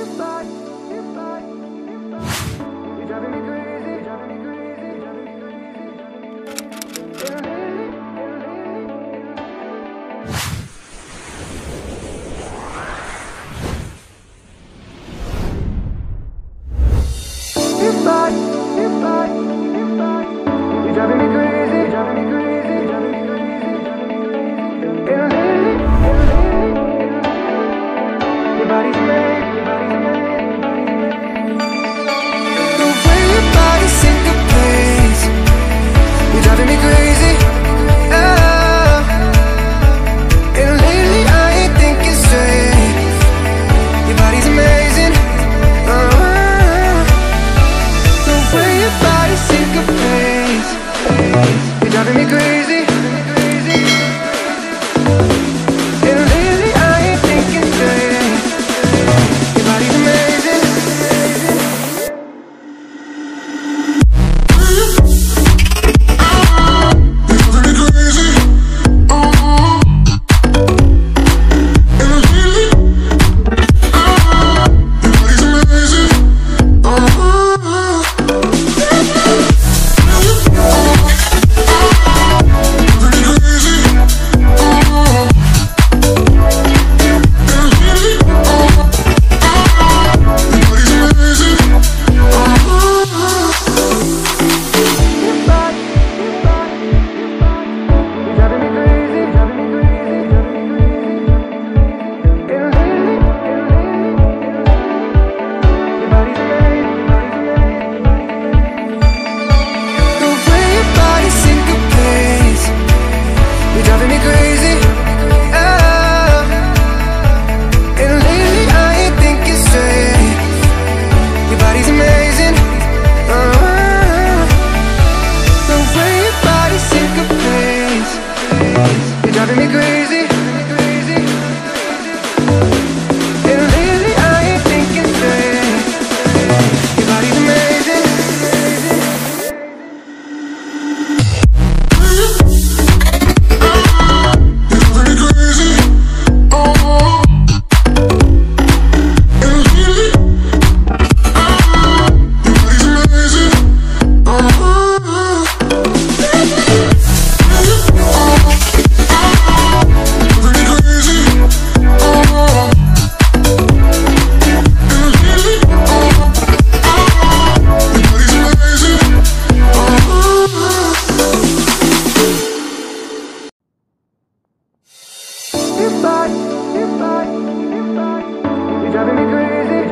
Way your body You're driving me crazy crazy.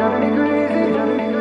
Jump me crazy, me crazy.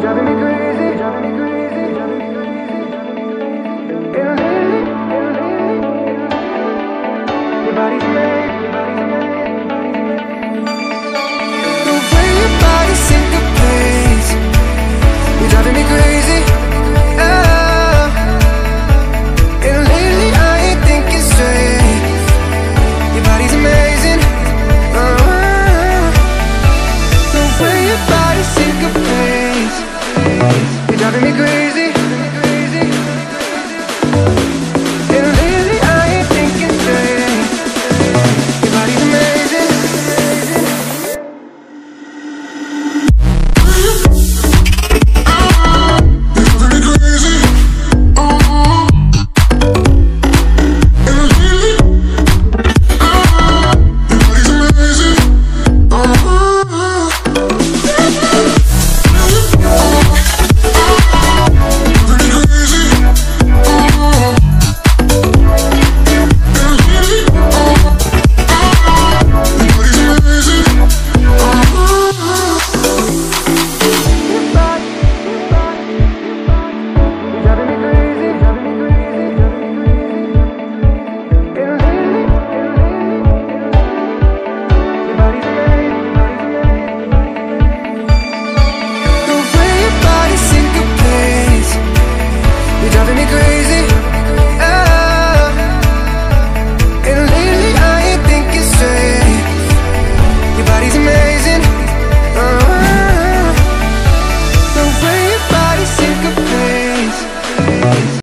driving me crazy, driving me crazy.